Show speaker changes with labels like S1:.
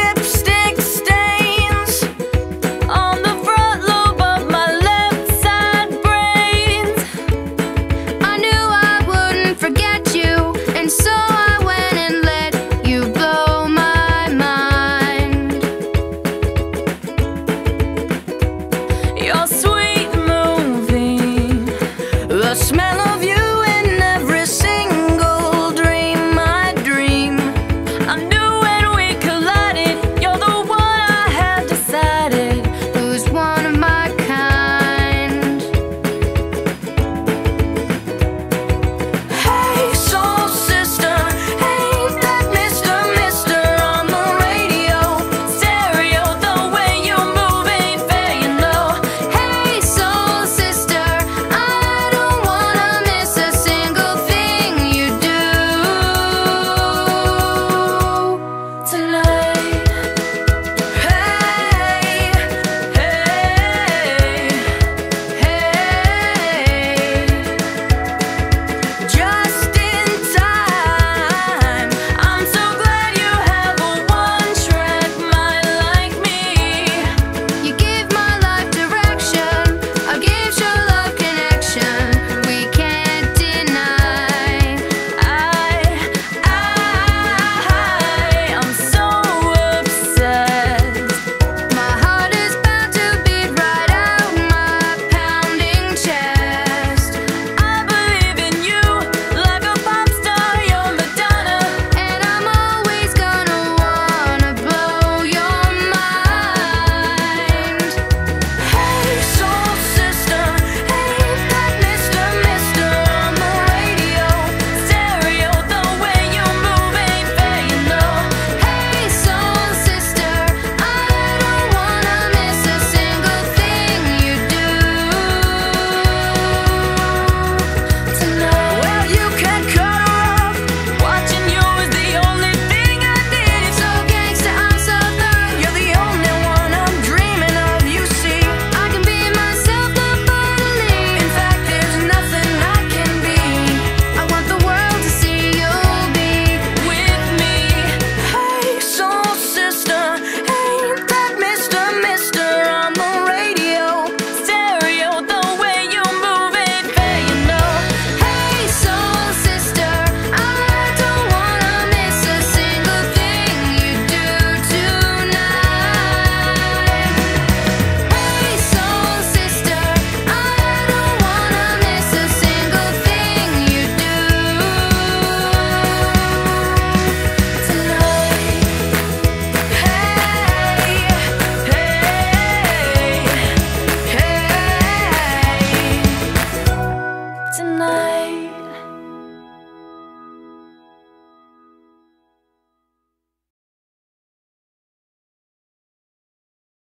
S1: lipstick.